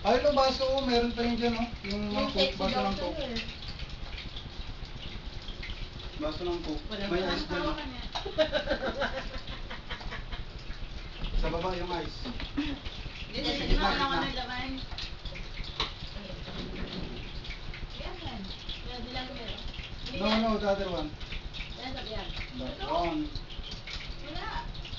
Ay, ito baso, oh, meron pa rin dyan, oh. Yung Yung coke, sexy baso ng coke. eh. Baso ng coke. May ice dyan, oh. Sa baba yung ice. Dito sa Gitna, ako ng laman. Hindi No, no, the other one. That one. Wala.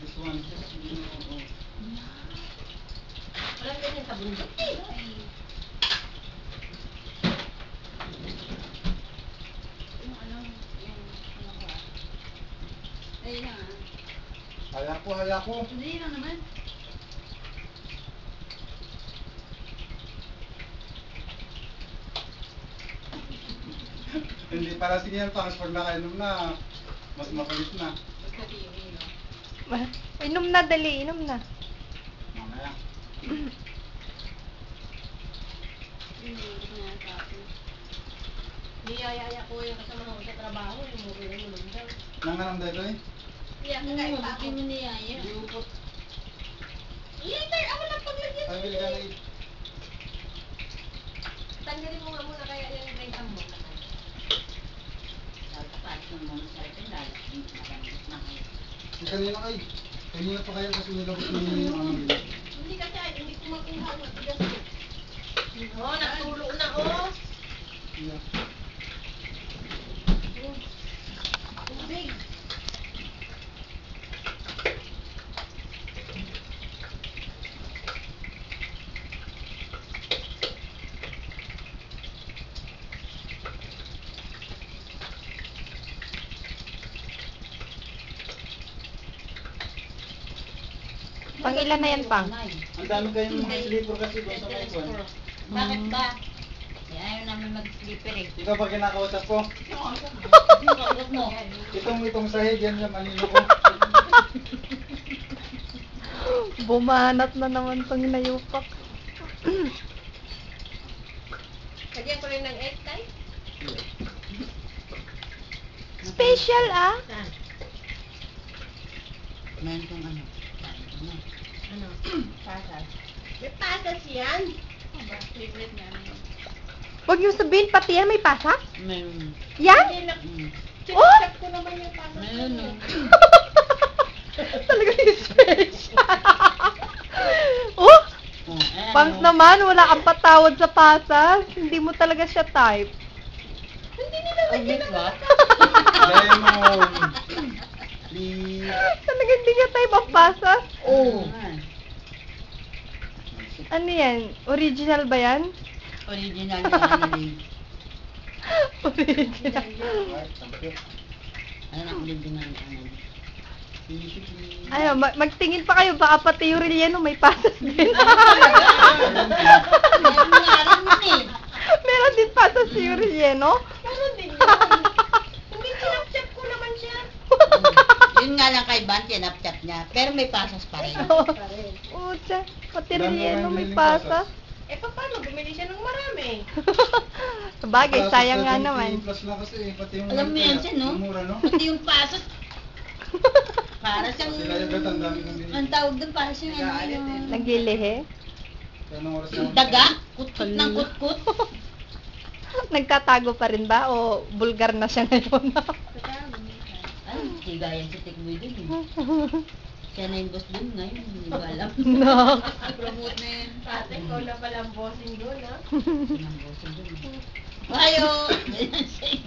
This one. Oh, oh. Walang ganyan sa bundok. Eh, Yung ano, yung ano ko. Haya ko, haya ko. Hindi lang naman. Hindi para sige yan, pangas pag nakainom na, mas mapalit na. Basta TV, no? Inom na, dali, inom na. Mamaya. Hindi, hindi na sa akin. Niyayaya ko yung kasama ko sa trabaho, yung muli na naman daw. Nanganam dito eh? Iya, kakain pa ako. Hindi niyaya. Hindi upot. Later, ako lang paglagyan. Bili ka na eh. Tanggalin mo nga muna kaya yung rentang mo. Yung kanina ay, kanina pa kaya kasi nilabot mo yung ano nila. Hindi kasi, ay, hindi ko makuha ang matigas ko. Oh, natulo na oh. Yeah. Pang ilan na yan, Pang? Ang dami kayong mga slipper kasi doon sa may kwan. Bakit ba? Eh, ayaw namin mag-slipper eh. Ikaw pa kinakausap ko. Yung kausap mo. Itong itong sahig yan yung manino ko. Bumanat na naman tong inayupak. Lagyan ko rin ng egg tie. Special, ah. Saan? Meron kong ano. Ano? Pasas. May pasas yan. Aba, favorite namin. Huwag niyo sabihin, pati yan may pasa? Meron. Yan? Hindi na. Mm. Oh! Ko naman yung pasas. Meron ko. oh. Talaga yung special. oh! Oh, ayan, oh. naman, wala kang patawad sa pasas. Hindi mo talaga siya type. Hindi nila Oh, wait, what? Lemon. Please. Talaga hindi niya type ang pasas. Oh. Ano yan? Original ba yan? Original yung ano. Original. Ano ang original yung ano. Easy please. Ano, ma- magtingin pa kayo, baka pati yung relleno may pasas din. Meron din pasas si yung relleno. Meron din yun. Hindi sinapchap ko naman siya. Yun nga lang kay Van, tinapchat niya. Pero may pasas pa rin. Relleno naman may pasas. Eh, pa- paano? Bumili siya ng marami. Bagay, sayang nga 70 naman. Plus na kasi eh, pati yung Alam mo yan siya, no? Mura, no? Pati yung pasas, para siyang... Sila yung gat, ang dami kong binili. Ang tawag doon, para siyang ano yung... Naglilihi. Anong oras na? Daga? Kutkut ng kutkut? Nagtatago pa rin ba o bulgar na siya ngayon? Ay, sigayan si Tikboy dun eh. Siya na yung boss dun ngayon, hindi ko alam. no. Promote na yun. Ate, ikaw na pala ang bossing doon, ha? Sinang boss dun eh. Ayo! Ganyan siya eh.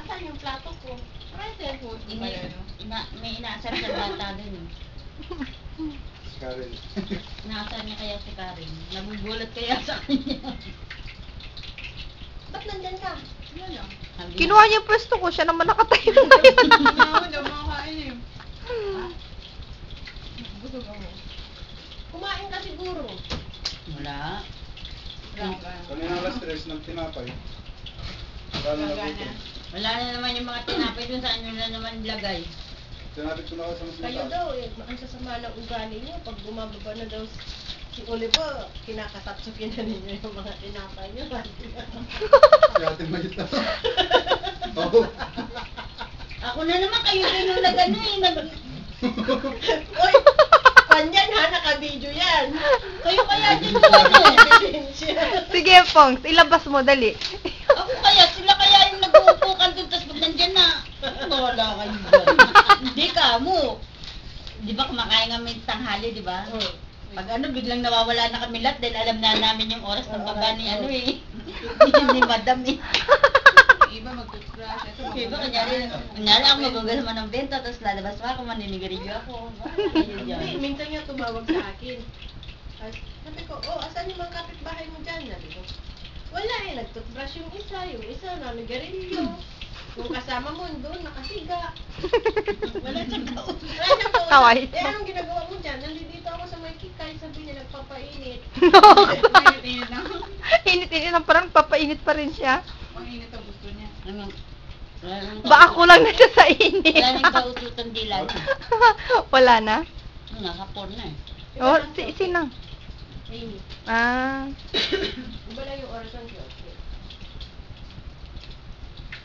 Asan yung plato ko? Present mo. Ini, ina, may inaasar sa bata dun eh. Karen. Inaasar niya kaya si Karen. Nagugulat kaya sa kanya. Ba't nandyan ka? Ano Kinuha niya yung pwesto ko, siya naman nakatayo ngayon. Hindi ako makakain eh. Busog ako. Kumain ka siguro. Wala. Kanina alas tres ng tinapay. Dami na. Wala na naman yung mga tinapay dun saan nyo na naman ilagay. Tinapit ko na ako sa mas Kayo daw, eh, ang sasama ng ugali niyo. Pag bumababa na daw si Oliver, kinakatapsukin na ninyo yung mga tinapay niyo. Si ate Mayta. Oo. Ako na naman kayo din yung nag-ano eh. Nag... Uy! Kanyan ha, naka-video yan. Sige, Pongs, ilabas mo, dali. Ako kaya, sila kaya yung nag-uupukan doon, tapos pag nandyan na, wala kayo dyan. Hindi ka mo. Di ba kumakain kami tanghali, di ba? Oh. Pag ano, biglang nawawala na kami lahat dahil alam na namin yung oras ng baba ni ano eh. ni madam eh. Iba mag-toothbrush. Ito Iba, kunyari, kunyari ako magugalaman ng benta, tapos lalabas pa ako, maninigarilyo ako. Hindi, minsan nga tumawag sa akin. As- Sabi ko, oh, asan yung mga kapitbahay mo dyan? Sabi ko, wala eh, nagtoothbrush yung isa, yung isa namigarilyo. Yung kasama mo doon, nakasiga. Wala siyang kausap. Wala siyang kausap. Kaway. Eh, anong ginagawa mo dyan? Nandito ako sa may kikay, sabi niya, nagpapainit. Init lang. Init-init parang papainit pa rin siya. Ang init ang gusto niya. Ano? Wala Ba ako lang na siya sa init. Wala nang kaututan dilan. Wala na? Nakapon na eh. Oh, si sinang. Amy, Ah, iba lang yung oras ng.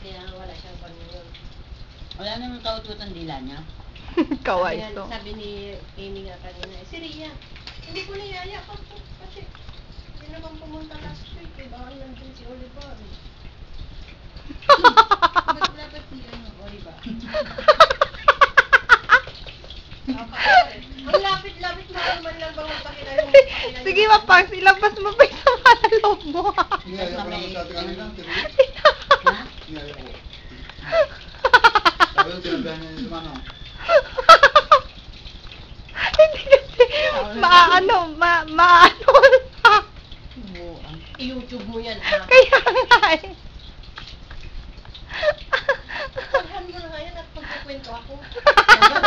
Kaya wala siyang kanya yun. Wala nang kaututan dilan niya. so. nga- sabi ni Amy nga kanina, eh, si Ria, hindi ko niyaya pa po kasi hindi naman pumunta last week eh, baka nandun si Oliver. eh. Ba't dapat si ano, o diba? Ang lapit-lapit mo naman lang ba magpakita yung Sige, Mapangs, ilabas mo pa yung sama loob mo. Niyaya ko naman sa ating kanina. Ha? Niyaya ko. Sabi ko, sinabihan niya yung sumano. Hindi kasi, maano, ma, maano. I-YouTube mo yan ah. Kaya nga eh. Paghan mo na nga yan at pagkukwento ako.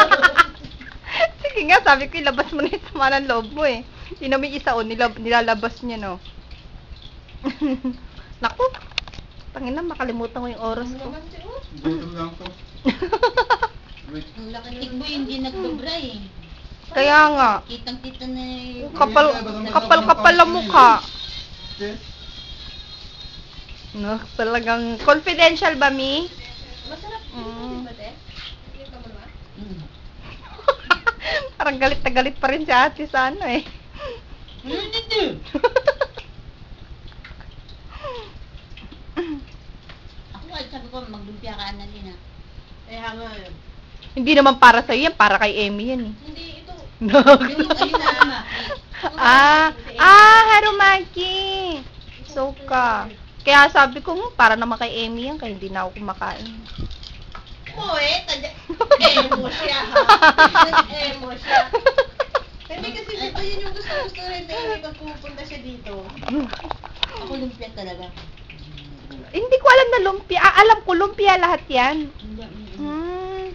Sige nga, sabi ko, ilabas mo na yung sama ng loob mo eh. Yun naman isa, oh, nilab nilalabas niya, no. Naku, tangina, makalimutan ko yung oras ko. oh. Gutom lang to. Wait. Ang laki na Tikboy hindi nagdobra eh. Kaya nga, Kitang-kita na eh. kapal, kapal, kapal ang mukha. No, talagang confidential ba, Mi? Masarap din, Mm. ba, te? Kita. Parang galit na galit pa rin si ate sa ano eh. Ano? Ako ay sabi ko maglumpia ka na din ah. Kaya nga, Hindi naman para sa'yo yan, para kay Emmy yan eh. hindi ama. ah, ah, Harumaki. So ka. Kaya sabi ko, "Hmm, para naman kay Emmy yan, kaya hindi na ako kumakain. Mo eh, tadya. Emo siya ha. Emo siya. Hindi kasi di ba yun yung gusto-gusto rin na pag pupunta siya dito. Ako lumpia talaga. hindi ko alam na lumpia. Ah, alam ko, lumpia lahat yan. Hindi, mm, Hmm.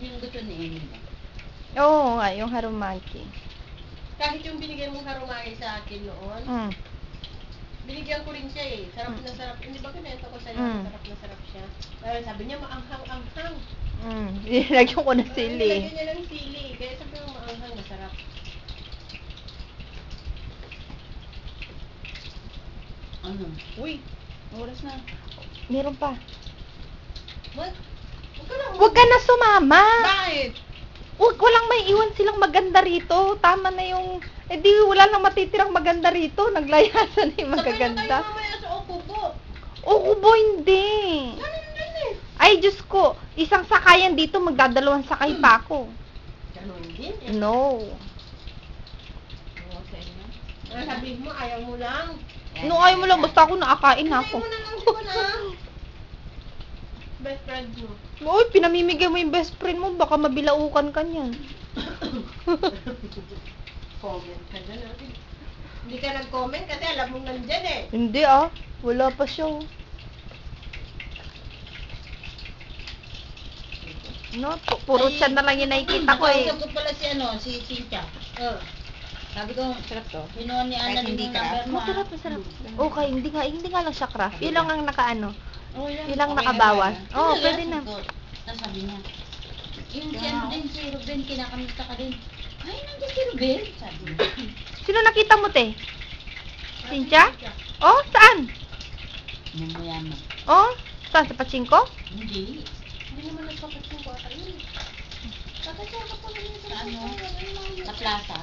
Yung gusto ni ba? Oo nga, yung Harumaki. Kahit yung binigay mong harumaki sa akin noon, Mm. binigyan ko rin siya eh. Sarap na sarap. Hindi ba kinento ko sa'yo? Mm. Sarap na sarap siya. Pero sabi niya, maanghang-anghang. Mm. Nilagyan ko na sili. Nilagyan niya ng sili. Kaya sabi mo, maanghang, masarap. Ano? Uy, oras na. Meron pa. What? Huwag ka na. Huwag ka na sumama. Bakit? Huwag, walang may iwan silang maganda rito. Tama na yung... Eh di, wala lang matitirang maganda rito. Naglayasan na yung Sabay na magaganda. mamaya sa Okubo. O, kubo, hindi. Ganun din eh. Ay, Diyos ko. Isang sakayan dito, magdadalawang sakay pa ako. Ganun din eh. No. Sa inyo. Ano sabihin mo, ayaw mo lang. No, ayaw mo lang. Basta ako nakakain na ako. Ayaw mo na lang siya na. Best friend mo. Uy, pinamimigay mo yung best friend mo. Baka mabilaukan ka niyan. Comment ka dyan. ah. Hindi ka nag-comment kasi alam mo nandyan eh. Hindi ah. Wala pa siya. oh. No, pu- puro Ay, tiyan na lang yung nakikita ko eh. nakausap ko pala si ano, si Cynthia. Oh. Sabi ko, Sarap to. Kinuha ni Ana Kahit hindi yung ka. number mo. ah. Masarap, masarap. Okay, hindi nga, hindi nga lang siya craft. Yun lang ang nakaano. Oh, yan. Yun lang Okay na nakabawas. ba? Oo, oh, pwede na. Tapos sabi niya, yung si Wow. ano din, si Ruben, kinakamusta ka din. Ay, nandiyan si Ruben. Sabi niya. Sino nakita mo, te? Cynthia? Oh, saan? Mamaya mo. Oh, saan? Sa pachinko? Hindi. Hindi naman nagpapasin ko ata yun. Tatay, ka pa naman Sa ano? Sa plaza.